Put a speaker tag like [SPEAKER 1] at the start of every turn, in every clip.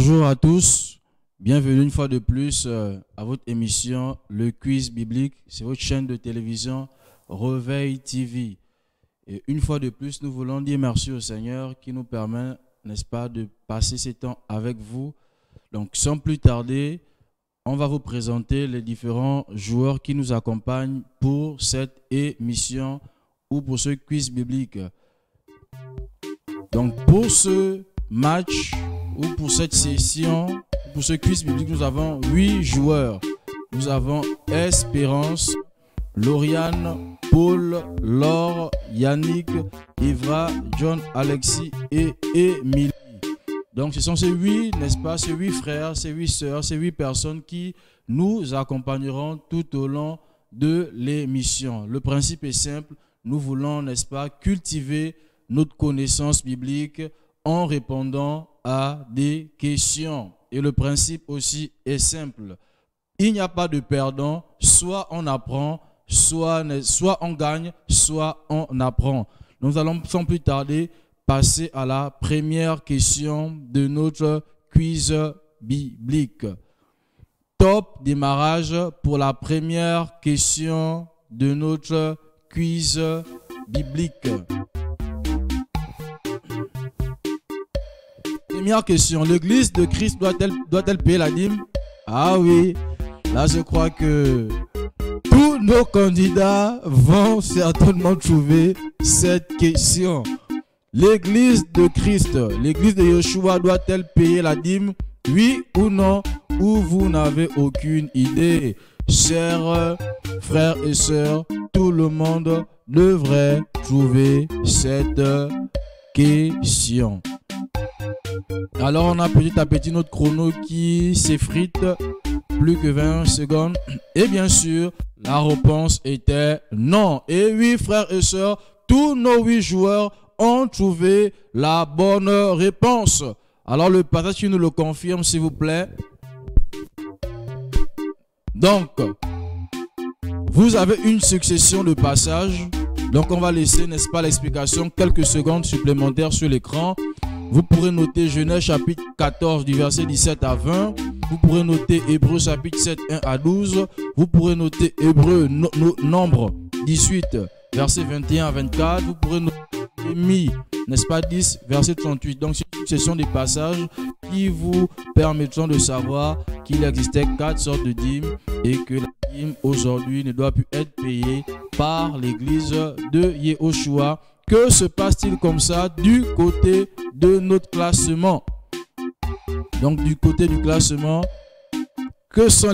[SPEAKER 1] Bonjour à tous, bienvenue une fois de plus euh, à votre émission Le Quiz Biblique. C'est votre chaîne de télévision Réveil TV. Et une fois de plus, nous voulons dire merci au Seigneur qui nous permet, n'est-ce pas, de passer ces temps avec vous. Donc, sans plus tarder, on va vous présenter les différents joueurs qui nous accompagnent pour cette émission ou pour ce quiz biblique. Donc, pour ce match, ou pour cette session, pour ce quiz biblique, nous avons huit joueurs. Nous avons Espérance, Lauriane, Paul, Laure, Yannick, Ivra, John, Alexis et Émilie. Donc ce sont ces huit, n'est-ce pas, ces huit frères, ces huit sœurs, ces huit personnes qui nous accompagneront tout au long de l'émission. Le principe est simple, nous voulons, n'est-ce pas, cultiver notre connaissance biblique en répondant à des questions. Et le principe aussi est simple. Il n'y a pas de perdant, soit on apprend, soit, on gagne, soit on apprend. Nous allons sans plus tarder passer à la première question de notre quiz biblique. Top démarrage pour la première question de notre quiz biblique. Première question, l'église de Christ doit-elle doit payer la dîme? Ah oui, là je crois que tous nos candidats vont certainement trouver cette question. L'église de Christ, l'église de Yeshua doit-elle payer la dîme? Oui ou non? Ou vous n'avez aucune idée? Chers frères et sœurs, tout le monde devrait trouver cette question. Alors on a petit à petit notre chrono qui s'effrite. Plus que 20 secondes. Et bien sûr, la réponse était non. Et oui, frères et sœurs, tous nos huit joueurs ont trouvé la bonne réponse. Alors le passage qui nous le confirme, s'il vous plaît. Donc, vous avez une succession de passages. Donc on va laisser, n'est-ce pas, l'explication quelques secondes supplémentaires sur l'écran. Vous pourrez noter Genèse chapitre 14 du verset 17 à 20. Vous pourrez noter Hébreu chapitre 7 1 à 12. Vous pourrez noter Hébreu nombre 18 verset 21 à 24. Vous pourrez noter Némi, n'est-ce pas 10 verset 38. Donc ce sont des passages qui vous permettront de savoir qu'il existait quatre sortes de dîmes et que la dîme aujourd'hui ne doit plus être payée par l'église de Yehoshua que se passe-t-il comme ça du côté de notre classement? Donc du côté du classement, quelles sont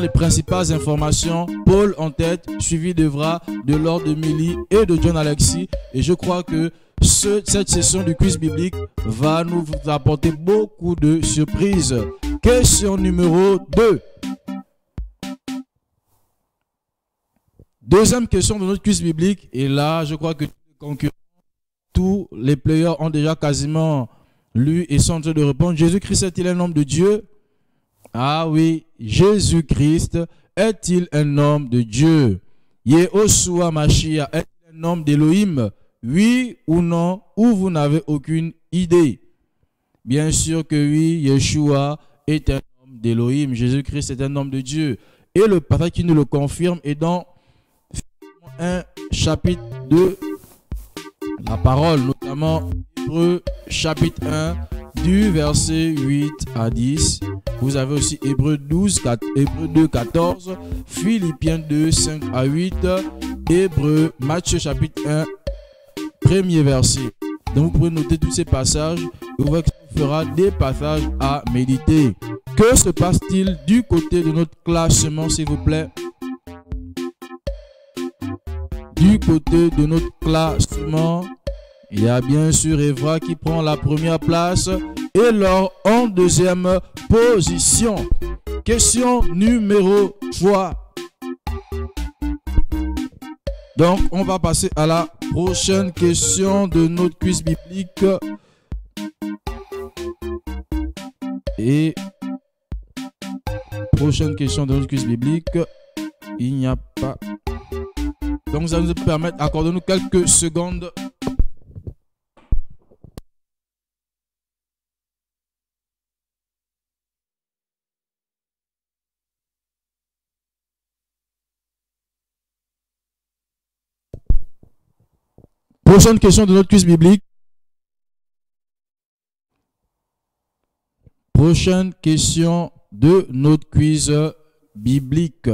[SPEAKER 1] les principales informations? Paul en tête, suivi de Vra, de Lord de Millie et de John Alexis. Et je crois que cette session du quiz biblique va nous apporter beaucoup de surprises. Question numéro 2. Deuxième question de notre quiz biblique. Et là, je crois que concurrents, tous les players ont déjà quasiment lu et sont en train de répondre. Jésus-Christ est-il un homme de Dieu? Ah oui, Jésus-Christ est-il un homme de Dieu? Yehoshua Mashiach est-il un homme d'Élohim? Oui ou non Ou vous n'avez aucune idée Bien sûr que oui, Yeshua est un homme d'Élohim. Jésus-Christ est un homme de Dieu. Et le passage qui nous le confirme est dans 1 chapitre 2 la parole, notamment Hébreu chapitre 1 du verset 8 à 10. Vous avez aussi Hébreu 12, 4, Hébreu 2, 14, Philippiens 2, 5 à 8, Hébreu, Matthieu chapitre 1, premier verset. Donc vous pouvez noter tous ces passages et vous verrez que ça fera des passages à méditer. Que se passe-t-il du côté de notre classement, s'il vous plaît? Du côté de notre classement, il y a bien sûr Eva qui prend la première place et Laure en deuxième position. Question numéro 3. Donc, on va passer à la prochaine question de notre quiz biblique. Et prochaine question de notre quiz biblique. Il n'y a pas donc ça nous permettre, accordons-nous quelques secondes. Prochaine question de notre quiz biblique. Prochaine question de notre quiz biblique.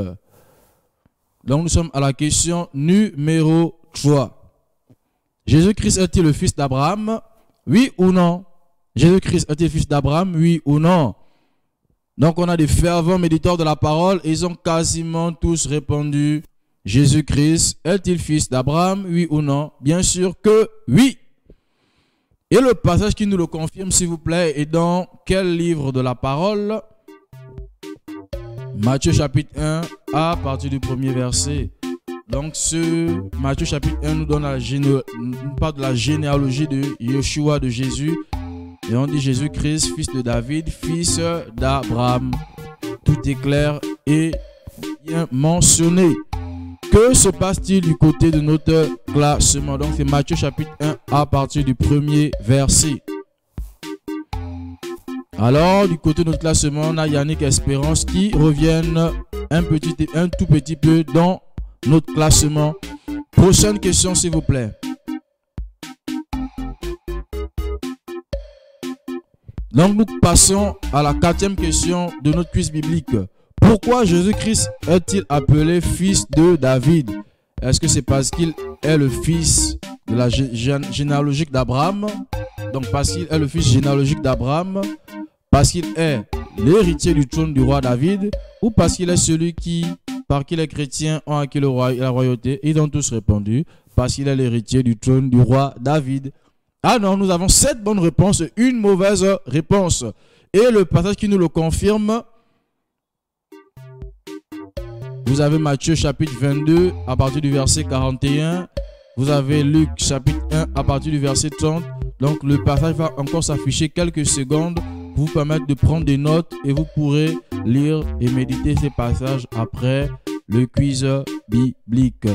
[SPEAKER 1] Donc nous sommes à la question numéro 3. Jésus-Christ est-il le fils d'Abraham? Oui ou non? Jésus-Christ est-il fils d'Abraham? Oui ou non? Donc on a des fervents méditeurs de la parole. Et ils ont quasiment tous répondu Jésus-Christ est-il fils d'Abraham? Oui ou non? Bien sûr que oui. Et le passage qui nous le confirme, s'il vous plaît, est dans quel livre de la parole? Matthieu chapitre 1 à partir du premier verset. Donc ce Matthieu chapitre 1 nous donne la de la généalogie de Yeshua de Jésus. Et on dit Jésus-Christ, fils de David, fils d'Abraham. Tout est clair et bien mentionné. Que se passe-t-il du côté de notre classement? Donc c'est Matthieu chapitre 1 à partir du premier verset. Alors, du côté de notre classement, on a Yannick Espérance qui reviennent un, petit, un tout petit peu dans notre classement. Prochaine question, s'il vous plaît. Donc, nous passons à la quatrième question de notre quiz biblique. Pourquoi Jésus-Christ est-il appelé fils de David? Est-ce que c'est parce qu'il est le fils de la généalogique d'Abraham? Donc, parce qu'il est le fils généalogique d'Abraham parce qu'il est l'héritier du trône du roi David ou parce qu'il est celui qui, par qui les chrétiens ont acquis le roi, la royauté Ils ont tous répondu parce qu'il est l'héritier du trône du roi David. Ah non, nous avons sept bonnes réponses, une mauvaise réponse. Et le passage qui nous le confirme, vous avez Matthieu chapitre 22 à partir du verset 41. Vous avez Luc chapitre 1 à partir du verset 30. Donc le passage va encore s'afficher quelques secondes vous permettre de prendre des notes et vous pourrez lire et méditer ces passages après le quiz biblique.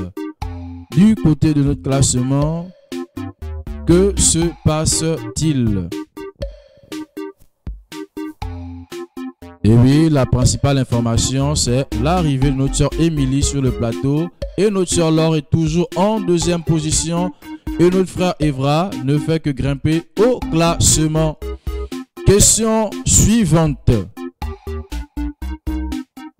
[SPEAKER 1] Du côté de notre classement, que se passe-t-il? Et oui, la principale information, c'est l'arrivée de notre soeur Émilie sur le plateau. Et notre soeur Laure est toujours en deuxième position. Et notre frère Evra ne fait que grimper au classement. Question suivante.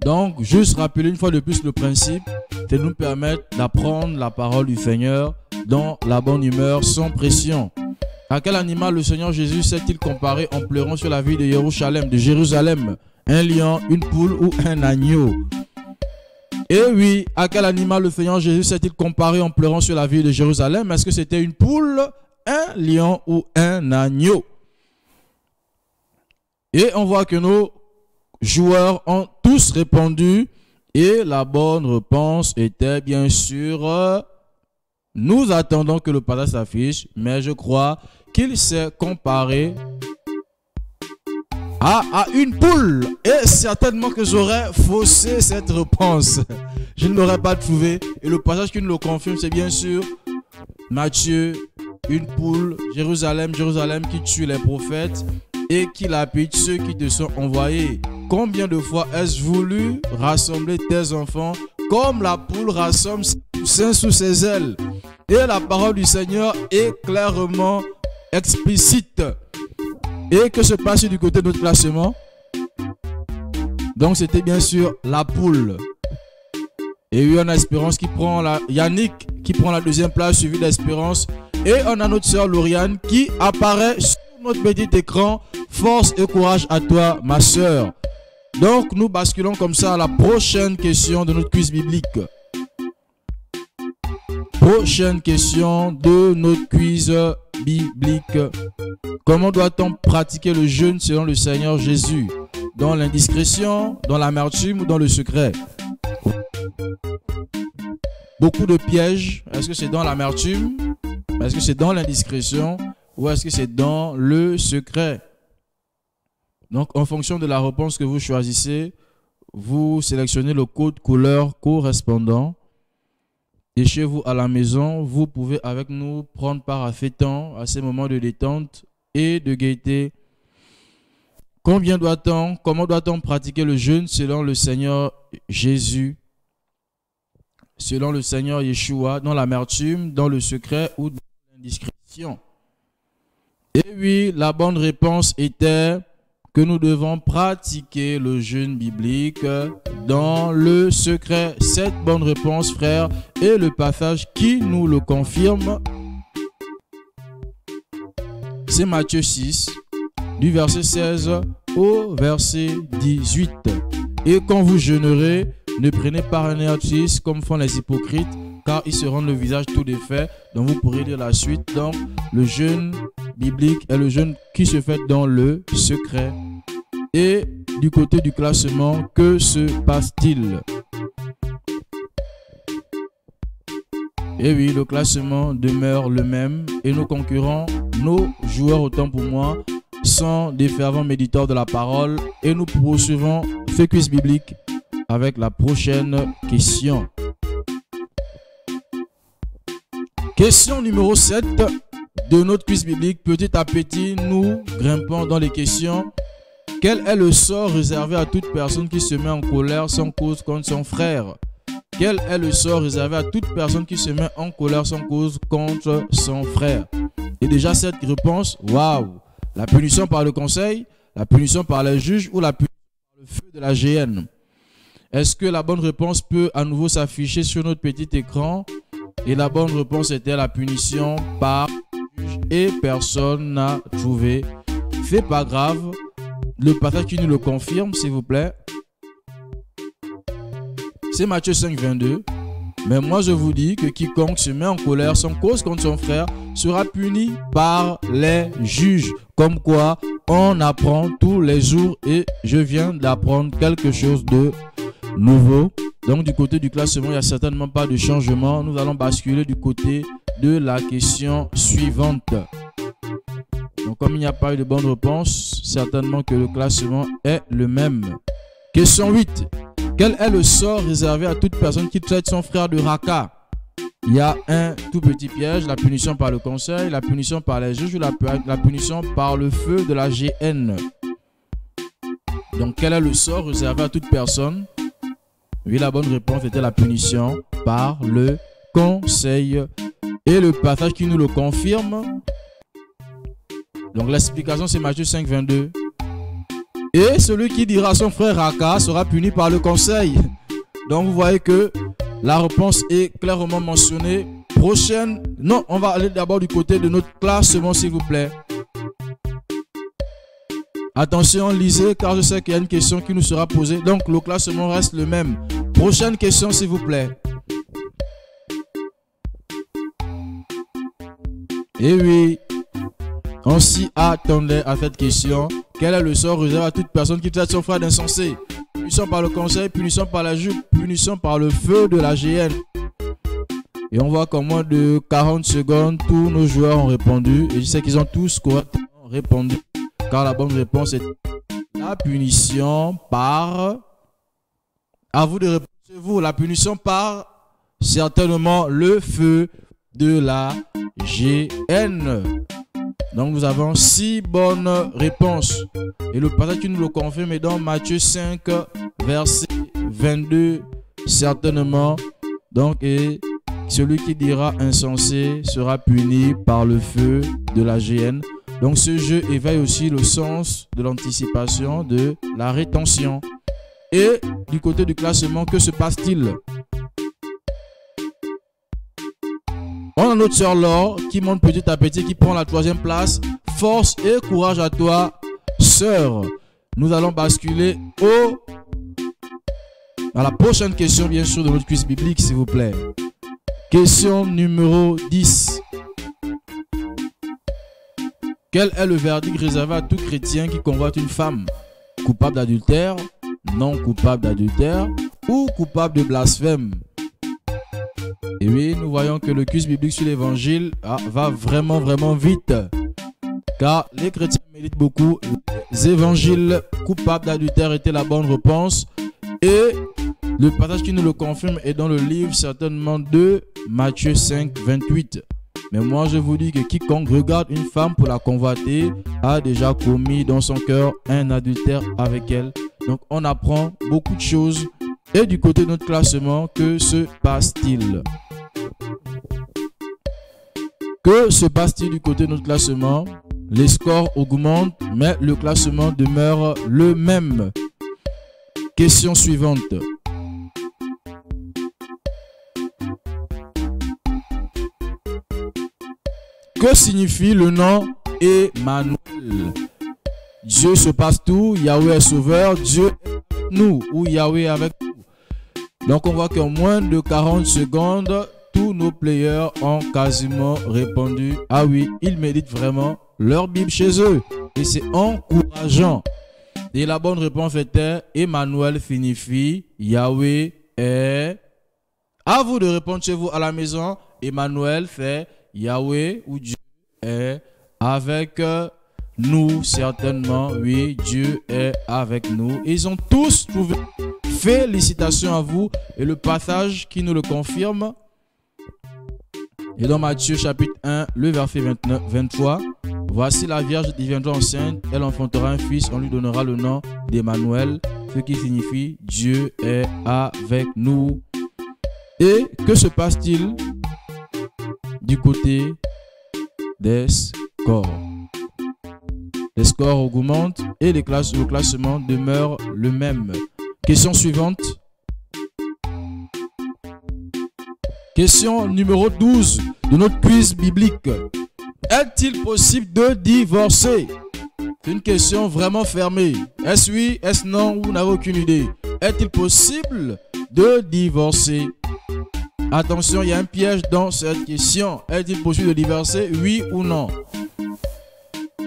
[SPEAKER 1] Donc, juste rappeler une fois de plus le principe de nous permettre d'apprendre la parole du Seigneur dans la bonne humeur, sans pression. À quel animal le Seigneur Jésus s'est-il comparé en pleurant sur la ville de Jérusalem, de Jérusalem? Un lion, une poule ou un agneau? Et oui, à quel animal le Seigneur Jésus s'est-il comparé en pleurant sur la ville de Jérusalem? Est-ce que c'était une poule, un lion ou un agneau? Et on voit que nos joueurs ont tous répondu et la bonne réponse était bien sûr nous attendons que le passage s'affiche, mais je crois qu'il s'est comparé à, à, une poule. Et certainement que j'aurais faussé cette réponse. Je ne l'aurais pas trouvé. Et le passage qui nous le confirme, c'est bien sûr Matthieu, une poule, Jérusalem, Jérusalem qui tue les prophètes et qu'il habite ceux qui te sont envoyés. Combien de fois ai-je voulu rassembler tes enfants comme la poule rassemble ses poussins sous ses ailes? Et la parole du Seigneur est clairement explicite. Et que se passe du côté de notre classement Donc c'était bien sûr la poule. Et oui, on a Espérance qui prend la... Yannick qui prend la deuxième place, suivi d'Espérance. Et on a notre soeur Lauriane qui apparaît notre petit écran Force et courage à toi, ma soeur. Donc, nous basculons comme ça à la prochaine question de notre quiz biblique. Prochaine question de notre quiz biblique. Comment doit-on pratiquer le jeûne selon le Seigneur Jésus? Dans l'indiscrétion, dans l'amertume ou dans le secret? Beaucoup de pièges. Est-ce que c'est dans l'amertume? Est-ce que c'est dans l'indiscrétion? Ou est-ce que c'est dans le secret? Donc, en fonction de la réponse que vous choisissez, vous sélectionnez le code couleur correspondant. Et chez vous à la maison, vous pouvez avec nous prendre part à temps, à ces moments de détente et de gaieté. Combien doit-on, comment doit-on pratiquer le jeûne selon le Seigneur Jésus, selon le Seigneur Yeshua, dans l'amertume, dans le secret ou dans indiscrétion. Et oui, la bonne réponse était que nous devons pratiquer le jeûne biblique dans le secret. Cette bonne réponse, frère, est le passage qui nous le confirme. C'est Matthieu 6, du verset 16 au verset 18. Et quand vous jeûnerez, ne prenez pas un air comme font les hypocrites, car ils se rendent le visage tout défait. Donc vous pourrez lire la suite. Donc le jeûne biblique est le jeûne qui se fait dans le secret. Et du côté du classement, que se passe-t-il? Et oui, le classement demeure le même et nos concurrents, nos joueurs autant pour moi, sont des fervents méditeurs de la parole et nous poursuivons quiz biblique avec la prochaine question. Question numéro 7 de notre quiz biblique. Petit à petit, nous grimpons dans les questions. Quel est le sort réservé à toute personne qui se met en colère sans cause contre son frère? Quel est le sort réservé à toute personne qui se met en colère sans cause contre son frère? Et déjà cette réponse, waouh La punition par le conseil, la punition par les juges ou la punition par le feu de la GN Est-ce que la bonne réponse peut à nouveau s'afficher sur notre petit écran? Et la bonne réponse était la punition par et personne n'a trouvé. C'est pas grave. Le passage qui nous le confirme, s'il vous plaît. C'est Matthieu 5, 22. Mais moi je vous dis que quiconque se met en colère sans cause contre son frère sera puni par les juges. Comme quoi on apprend tous les jours et je viens d'apprendre quelque chose de nouveau. Donc du côté du classement, il n'y a certainement pas de changement. Nous allons basculer du côté de la question suivante. Donc comme il n'y a pas eu de bonne réponse, certainement que le classement est le même. Question 8. Quel est le sort réservé à toute personne qui traite son frère de raka? Il y a un tout petit piège, la punition par le conseil, la punition par les juges, la, la punition par le feu de la GN. Donc quel est le sort réservé à toute personne? Oui, la bonne réponse était la punition par le conseil. Et le passage qui nous le confirme, donc l'explication c'est Matthieu 5, 22. Et celui qui dira son frère Raka sera puni par le conseil. Donc vous voyez que la réponse est clairement mentionnée. Prochaine. Non, on va aller d'abord du côté de notre classement s'il vous plaît. Attention, lisez car je sais qu'il y a une question qui nous sera posée. Donc le classement reste le même. Prochaine question s'il vous plaît. Eh oui, on s'y attendait à cette question. Quel est le sort réservé à toute personne qui traite son frère d'insensé? Punition par le conseil, punition par la jupe, punition par le feu de la GN. Et on voit qu'en moins de 40 secondes, tous nos joueurs ont répondu. Et je sais qu'ils ont tous correctement répondu. Car la bonne réponse est la punition par... À vous de répondre, vous. La punition par certainement le feu de la GN. Donc nous avons six bonnes réponses. Et le passage qui nous le confirme est dans Matthieu 5, verset 22, certainement. Donc, et celui qui dira insensé sera puni par le feu de la GN. Donc ce jeu éveille aussi le sens de l'anticipation, de la rétention. Et du côté du classement, que se passe-t-il? On a notre sœur Laure qui monte petit à petit, qui prend la troisième place. Force et courage à toi, sœur. Nous allons basculer au... à la prochaine question, bien sûr, de notre quiz biblique, s'il vous plaît. Question numéro 10. Quel est le verdict réservé à tout chrétien qui convoite une femme? Coupable d'adultère, non coupable d'adultère ou coupable de blasphème? Et oui, nous voyons que le culte biblique sur l'évangile ah, va vraiment, vraiment vite. Car les chrétiens méditent beaucoup. Les évangiles coupables d'adultère étaient la bonne réponse. Et le passage qui nous le confirme est dans le livre certainement de Matthieu 5, 28. Mais moi je vous dis que quiconque regarde une femme pour la convoiter a déjà commis dans son cœur un adultère avec elle. Donc on apprend beaucoup de choses. Et du côté de notre classement, que se passe-t-il? Que se passe-t-il du côté de notre classement? Les scores augmentent, mais le classement demeure le même. Question suivante. Que signifie le nom Emmanuel? Dieu se passe tout, Yahweh est sauveur, Dieu est nous ou Yahweh avec nous. Donc on voit qu'en moins de 40 secondes, nos players ont quasiment répondu Ah oui, ils méditent vraiment leur Bible chez eux. Et c'est encourageant. Et la bonne réponse était Emmanuel signifie Yahweh est. À vous de répondre chez vous à la maison. Emmanuel fait Yahweh ou Dieu est avec nous, certainement. Oui, Dieu est avec nous. Ils ont tous trouvé. Félicitations à vous. Et le passage qui nous le confirme. Et dans Matthieu chapitre 1, le verset 29, 23. Voici la Vierge deviendra enceinte, elle enfantera un fils, on lui donnera le nom d'Emmanuel, ce qui signifie Dieu est avec nous. Et que se passe-t-il du côté des scores? Les scores augmentent et les classes, le classement demeure le même. Question suivante. Question numéro 12 de notre quiz biblique. Est-il possible de divorcer? C'est une question vraiment fermée. Est-ce oui, est-ce non, vous n'avez aucune idée. Est-il possible de divorcer? Attention, il y a un piège dans cette question. Est-il possible de divorcer, oui ou non?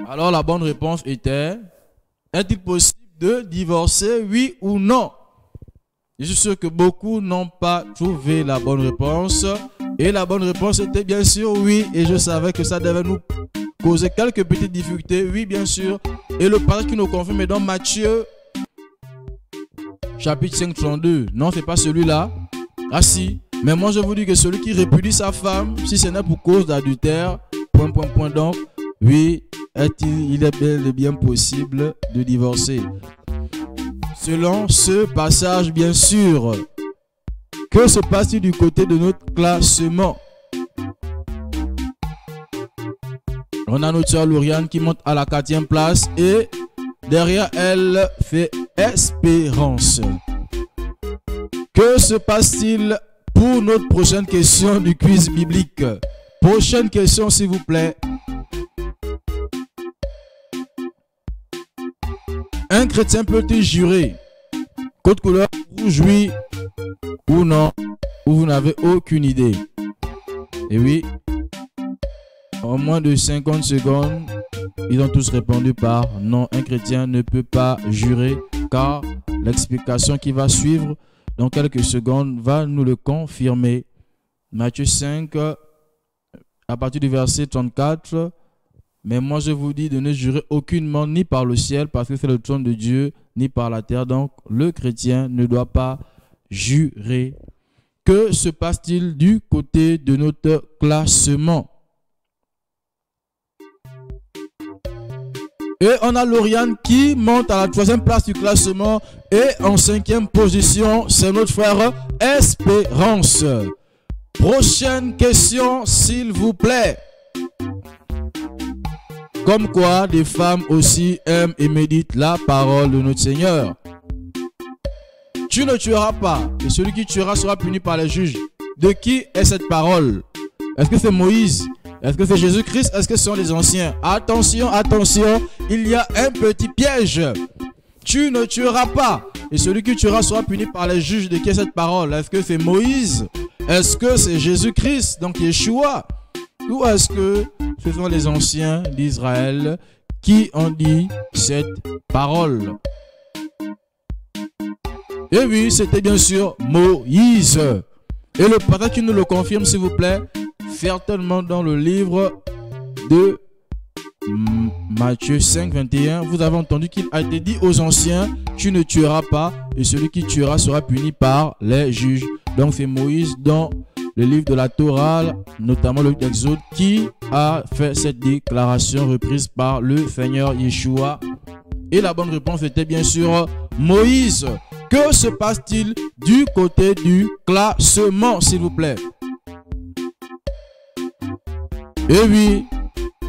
[SPEAKER 1] Alors la bonne réponse était, est-il possible de divorcer, oui ou non? Je suis sûr que beaucoup n'ont pas trouvé la bonne réponse. Et la bonne réponse était bien sûr oui. Et je savais que ça devait nous causer quelques petites difficultés. Oui, bien sûr. Et le passage qui nous confirme est dans Matthieu chapitre 5, 32. Non, c'est pas celui-là. Ah si. Mais moi, je vous dis que celui qui répudie sa femme, si ce n'est pour cause d'adultère, point, point, point, donc, oui, est-il, il est bel et bien possible de divorcer. Selon ce passage, bien sûr, que se passe-t-il du côté de notre classement? On a notre soeur Lauriane qui monte à la quatrième place et derrière elle fait espérance. Que se passe-t-il pour notre prochaine question du quiz biblique? Prochaine question, s'il vous plaît. Un chrétien peut-il jurer Côte couleur rouge, oui ou non Ou vous n'avez aucune idée Et oui, en moins de 50 secondes, ils ont tous répondu par non. Un chrétien ne peut pas jurer car l'explication qui va suivre dans quelques secondes, va nous le confirmer. Matthieu 5, à partir du verset 34. Mais moi je vous dis de ne jurer aucunement ni par le ciel, parce que c'est le trône de Dieu, ni par la terre. Donc le chrétien ne doit pas jurer. Que se passe-t-il du côté de notre classement? Et on a Lauriane qui monte à la troisième place du classement. Et en cinquième position, c'est notre frère Espérance. Prochaine question, s'il vous plaît. Comme quoi, des femmes aussi aiment et méditent la parole de notre Seigneur. Tu ne tueras pas, et celui qui tuera sera puni par les juges. De qui est cette parole? Est-ce que c'est Moïse? Est-ce que c'est Jésus-Christ? Est-ce que ce sont les anciens? Attention, attention, il y a un petit piège. Tu ne tueras pas. Et celui qui tuera sera puni par les juges de qui est cette parole? Est-ce que c'est Moïse? Est-ce que c'est Jésus-Christ, donc Yeshua Ou est-ce que ce sont les anciens d'Israël qui ont dit cette parole? Et eh oui, c'était bien sûr Moïse. Et le papa qui nous le confirme, s'il vous plaît, certainement dans le livre de Matthieu 5, 21, vous avez entendu qu'il a été dit aux anciens, tu ne tueras pas, et celui qui tuera sera puni par les juges. Donc c'est Moïse dans le livre de la Torah, notamment le d'Exode, qui a fait cette déclaration reprise par le Seigneur Yeshua. Et la bonne réponse était bien sûr Moïse. Que se passe-t-il du côté du classement, s'il vous plaît? Et oui,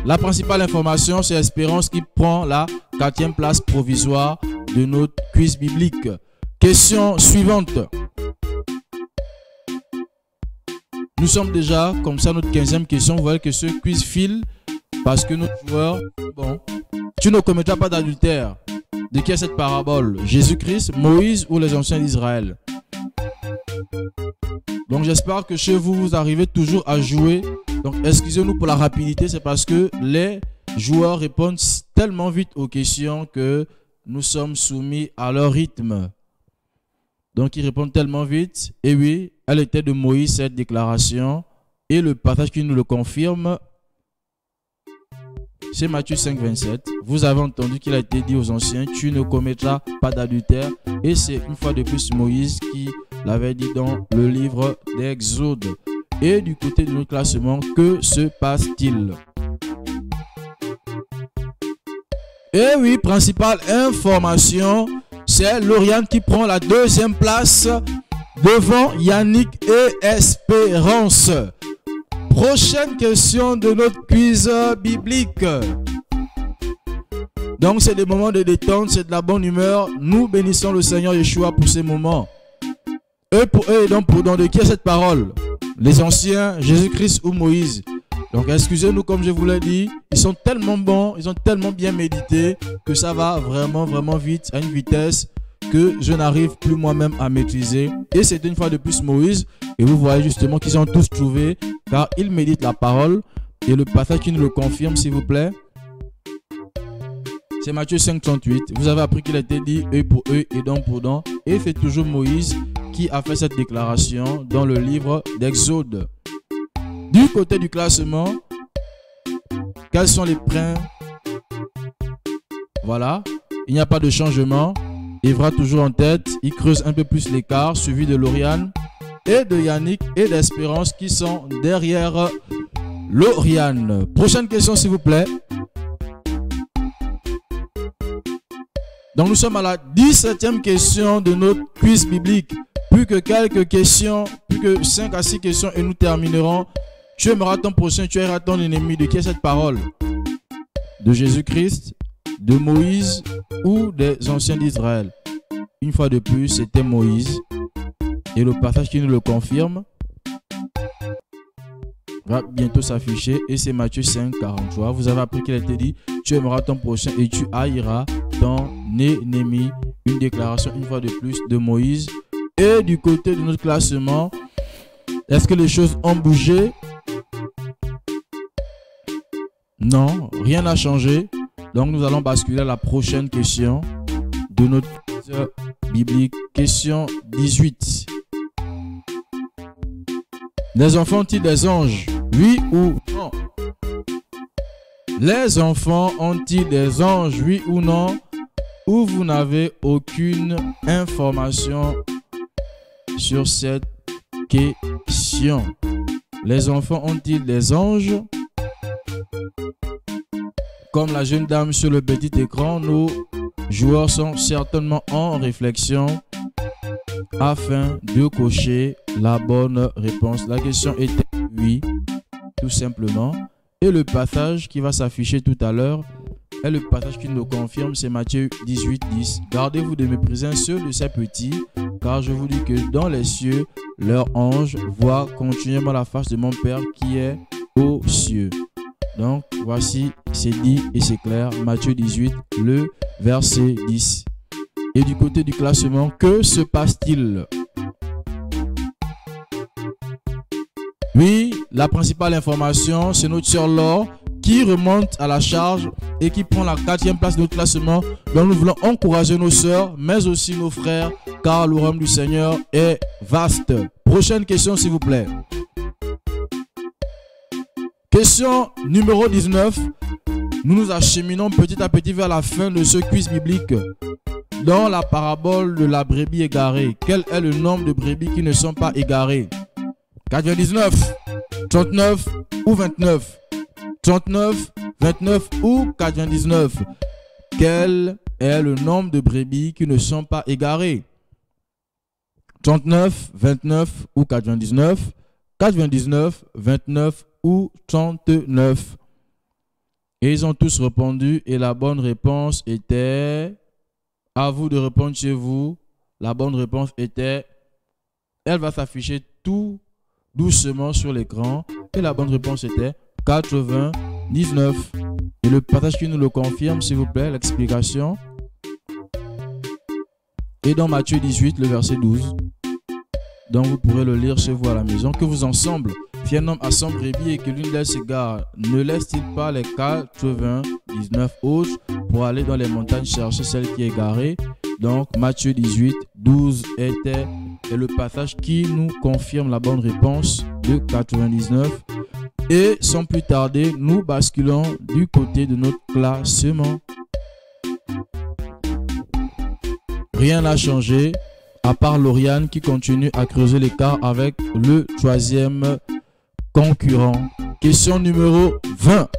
[SPEAKER 1] la principale information, c'est Espérance qui prend la quatrième place provisoire de notre quiz biblique. Question suivante. Nous sommes déjà, comme ça, notre 15e question. Vous voyez que ce quiz file parce que notre joueur, bon, tu ne commettras pas d'adultère. De qui est cette parabole? Jésus-Christ, Moïse ou les anciens d'Israël? Donc j'espère que chez vous, vous arrivez toujours à jouer. Donc excusez-nous pour la rapidité, c'est parce que les joueurs répondent tellement vite aux questions que nous sommes soumis à leur rythme. Donc ils répondent tellement vite. Et oui, elle était de Moïse cette déclaration. Et le passage qui nous le confirme, c'est Matthieu 5, 27. Vous avez entendu qu'il a été dit aux anciens, tu ne commettras pas d'adultère. Et c'est une fois de plus Moïse qui l'avait dit dans le livre d'Exode. Et du côté de notre classement, que se passe-t-il? Eh oui, principale information, c'est Lauriane qui prend la deuxième place devant Yannick et Espérance. Prochaine question de notre quiz biblique. Donc c'est des moments de détente, c'est de la bonne humeur. Nous bénissons le Seigneur Yeshua pour ces moments. Eux pour eux, donc pour dans de qui est cette parole? Les anciens, Jésus-Christ ou Moïse? Donc excusez-nous comme je vous l'ai dit, ils sont tellement bons, ils ont tellement bien médité que ça va vraiment vraiment vite à une vitesse que je n'arrive plus moi-même à maîtriser. Et c'est une fois de plus Moïse. Et vous voyez justement qu'ils ont tous trouvé, car ils méditent la parole. Et le passage qui nous le confirme, s'il vous plaît. C'est Matthieu 5, 38. Vous avez appris qu'il été dit œil pour œil et dent pour dent. Et c'est toujours Moïse qui a fait cette déclaration dans le livre d'Exode. Du côté du classement, quels sont les points? Voilà, il n'y a pas de changement. Evra toujours en tête, il creuse un peu plus l'écart, suivi de Lauriane et de Yannick et d'Espérance qui sont derrière Lauriane. Prochaine question s'il vous plaît. Donc nous sommes à la 17e question de notre quiz biblique. Plus que quelques questions, plus que 5 à 6 questions et nous terminerons. Tu aimeras ton prochain, tu aimeras ton ennemi. De qui est cette parole? De Jésus-Christ de Moïse ou des anciens d'Israël? Une fois de plus, c'était Moïse. Et le passage qui nous le confirme va bientôt s'afficher et c'est Matthieu 5, 43. Vous avez appris qu'il a été dit, tu aimeras ton prochain et tu haïras ton ennemi. Une déclaration une fois de plus de Moïse. Et du côté de notre classement, est-ce que les choses ont bougé? Non, rien n'a changé. Donc nous allons basculer à la prochaine question de notre biblique. Question 18. Les enfants ont-ils des anges? Oui ou non? Les enfants ont-ils des anges? Oui ou non? Ou vous n'avez aucune information sur cette question? Les enfants ont-ils des anges? Comme la jeune dame sur le petit écran, nos joueurs sont certainement en réflexion afin de cocher la bonne réponse. La question était oui, tout simplement. Et le passage qui va s'afficher tout à l'heure est le passage qui nous confirme, c'est Matthieu 18, 10. Gardez-vous de mépriser ceux de ces petits, car je vous dis que dans les cieux, leur ange voit continuellement la face de mon Père qui est aux cieux. Donc, voici, c'est dit et c'est clair, Matthieu 18, le verset 10. Et du côté du classement, que se passe-t-il? Oui, la principale information, c'est notre sœur Laure qui remonte à la charge et qui prend la quatrième place de notre classement. Donc nous voulons encourager nos sœurs, mais aussi nos frères, car le royaume du Seigneur est vaste. Prochaine question, s'il vous plaît. Question numéro 19. Nous nous acheminons petit à petit vers la fin de ce quiz biblique. Dans la parabole de la brebis égarée, quel est le nombre de brebis qui ne sont pas égarées? 99, 39 ou 29 39, 29 ou 99 Quel est le nombre de brebis qui ne sont pas égarées? 39, 29 ou 99 99, 29 ou 39 Et ils ont tous répondu et la bonne réponse était, à vous de répondre chez vous, la bonne réponse était, elle va s'afficher tout doucement sur l'écran et la bonne réponse était 99. Et le partage qui nous le confirme, s'il vous plaît, l'explication. Et dans Matthieu 18, le verset 12. Donc vous pourrez le lire chez vous à la maison. Que vous ensemble, fit un homme à son brebis et que l'une d'elles s'égare. Ne laisse-t-il pas les 99 autres pour aller dans les montagnes chercher celle qui est garée? Donc Matthieu 18, 12 était le passage qui nous confirme la bonne réponse de 99. Et sans plus tarder, nous basculons du côté de notre classement. Rien n'a changé, à part Lauriane qui continue à creuser l'écart avec le troisième concurrent. Question numéro 20.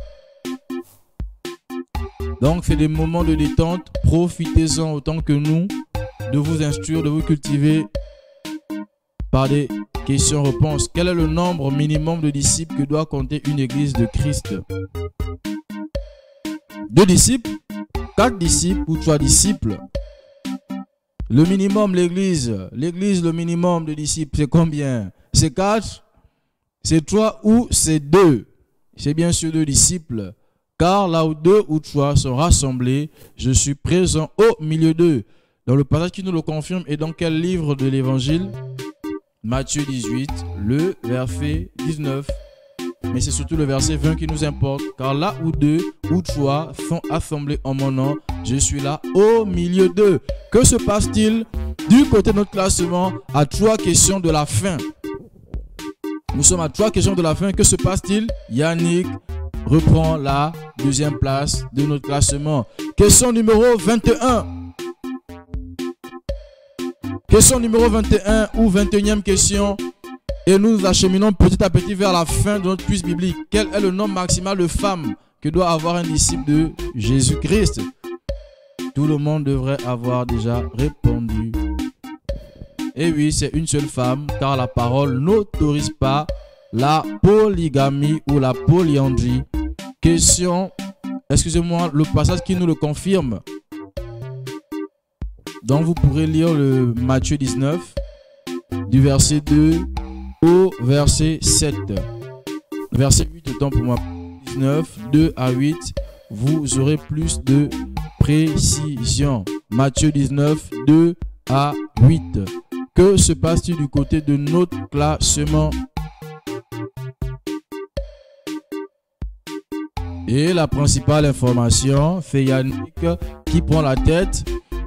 [SPEAKER 1] Donc, c'est des moments de détente. Profitez-en autant que nous de vous instruire, de vous cultiver par des questions-réponses. Quel est le nombre minimum de disciples que doit compter une église de Christ? Deux disciples Quatre disciples ou trois disciples Le minimum, l'église. L'église, le minimum de disciples, c'est combien? C'est quatre C'est trois ou c'est deux C'est bien sûr deux disciples. Car là où deux ou trois sont rassemblés, je suis présent au milieu d'eux. Dans le passage qui nous le confirme, et dans quel livre de l'évangile? Matthieu 18, le verset 19. Mais c'est surtout le verset 20 qui nous importe. Car là où deux ou trois sont assemblés en mon nom, je suis là au milieu d'eux. Que se passe-t-il du côté de notre classement à trois questions de la fin? Nous sommes à trois questions de la fin. Que se passe-t-il? Yannick reprend la deuxième place de notre classement. Question numéro 21. Question numéro 21 ou 21e question. Et nous nous acheminons petit à petit vers la fin de notre quiz biblique. Quel est le nombre maximal de femmes que doit avoir un disciple de Jésus-Christ? Tout le monde devrait avoir déjà répondu. Et oui, c'est une seule femme, car la parole n'autorise pas la polygamie ou la polyandrie. Question, excusez-moi, le passage qui nous le confirme. Donc vous pourrez lire le Matthieu 19 du verset 2 au verset 7. Verset 8 autant pour moi 19 2 à 8 vous aurez plus de précision. Matthieu 19 2 à 8. Que se passe-t-il du côté de notre classement? Et la principale information, c'est Yannick qui prend la tête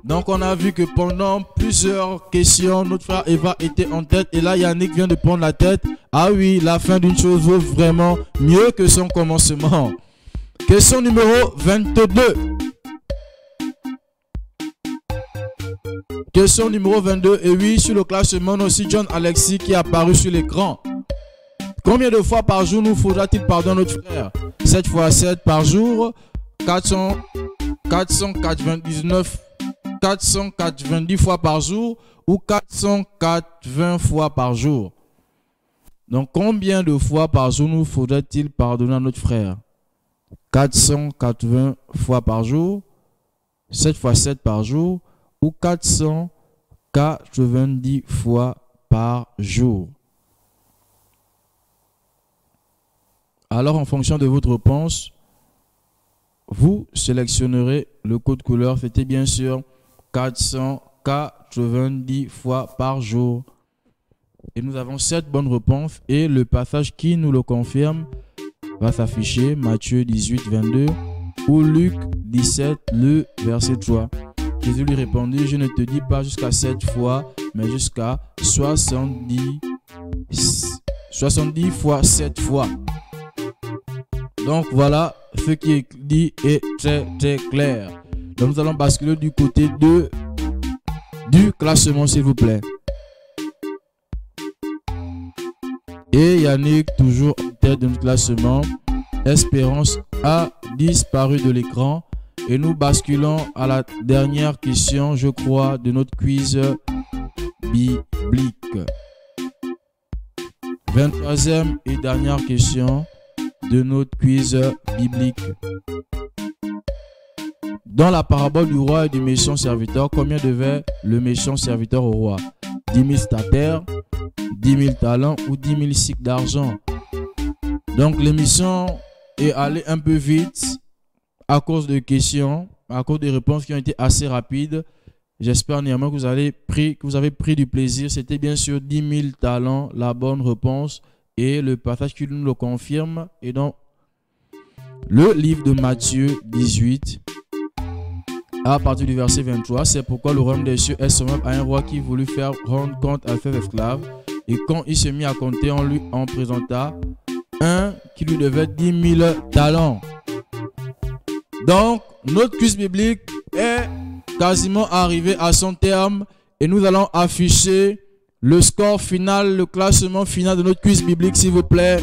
[SPEAKER 1] donc on a vu que pendant plusieurs questions, notre frère Eva était en tête et là Yannick vient de prendre la tête. Ah oui, la fin d'une chose vaut vraiment mieux que son commencement. Question numéro 22. Question numéro 22. Et oui, sur le classement, aussi John Alexis qui est apparu sur l'écran. Combien de fois par jour nous faudra-t-il pardonner notre frère? 7 fois 7 par jour. 400, 499 490 fois par jour ou 480 fois par jour. Donc combien de fois par jour nous faudrait-il pardonner à notre frère? 480 fois par jour, 7 fois 7 par jour ou 490 fois par jour. Alors en fonction de votre réponse, vous sélectionnerez le code couleur. C'était bien sûr 490 fois par jour. Et nous avons cette bonnes réponses et le passage qui nous le confirme va s'afficher Matthieu 18, 22 ou Luc 17, le verset 3. Jésus lui répondit, je ne te dis pas jusqu'à 7 fois, mais jusqu'à 70, 70 fois 7 fois. Donc voilà, ce qui est dit est très très clair. Donc nous allons basculer du côté de, du classement, s'il vous plaît. Et Yannick, toujours en tête de classement. Espérance a disparu de l'écran. Et nous basculons à la dernière question, je crois, de notre quiz biblique. 23e et dernière question. de notre quiz biblique. Dans la parabole du roi et du méchant serviteur, combien devait le méchant serviteur au roi? 10 000 statères, 10 000 talents ou 10 000 cycles d'argent? Donc l'émission est allée un peu vite à cause de questions, à cause de réponses qui ont été assez rapides. J'espère néanmoins que vous, avez pris, que vous avez pris du plaisir. C'était bien sûr 10 000 talents, la bonne réponse. Et le passage qui nous le confirme est dans le livre de Matthieu 18, à partir du verset 23. C'est pourquoi le royaume des cieux est semblable à un roi qui voulut faire rendre compte à ses esclaves. Et quand il se mit à compter, on lui en présenta un qui lui devait 10 000 talents. Donc, notre cuisse biblique est quasiment arrivé à son terme et nous allons afficher le score final, le classement final de notre cuisse biblique, s'il vous plaît.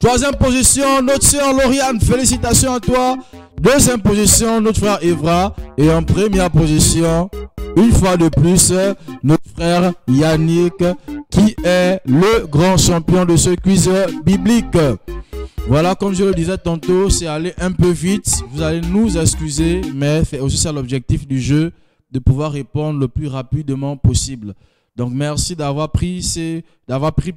[SPEAKER 1] Troisième position, notre sœur Lauriane, félicitations à toi. Deuxième position, notre frère Evra. Et en première position, une fois de plus, notre frère Yannick, qui est le grand champion de ce quiz biblique. Voilà, comme je le disais tantôt, c'est aller un peu vite. Vous allez nous excuser, mais c'est aussi ça l'objectif du jeu, de pouvoir répondre le plus rapidement possible. Donc merci d'avoir pris,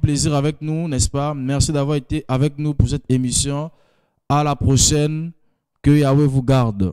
[SPEAKER 1] plaisir avec nous, n'est-ce pas? Merci d'avoir été avec nous pour cette émission. À la prochaine. Que Yahweh vous garde.